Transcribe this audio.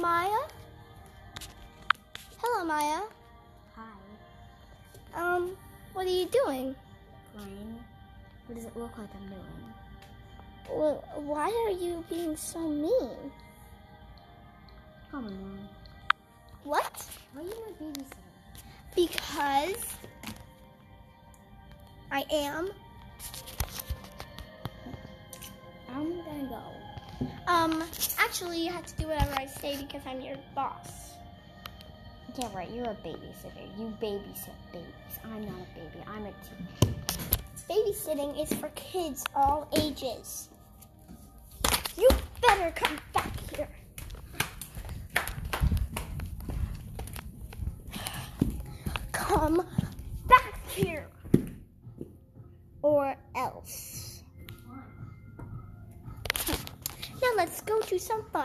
Maya? Hello, Maya. Hi. Um, what are you doing? Playing. What does it look like I'm doing? Well, why are you being so mean? Come on. What? Why are you my babysitter? Because I am. Um, actually, you have to do whatever I say because I'm your boss. Yeah, right. You're a babysitter. You babysit babies. I'm not a baby. I'm a teacher. Babysitting is for kids all ages. You better come back here. Come back here. Or else. Let's go to some fun.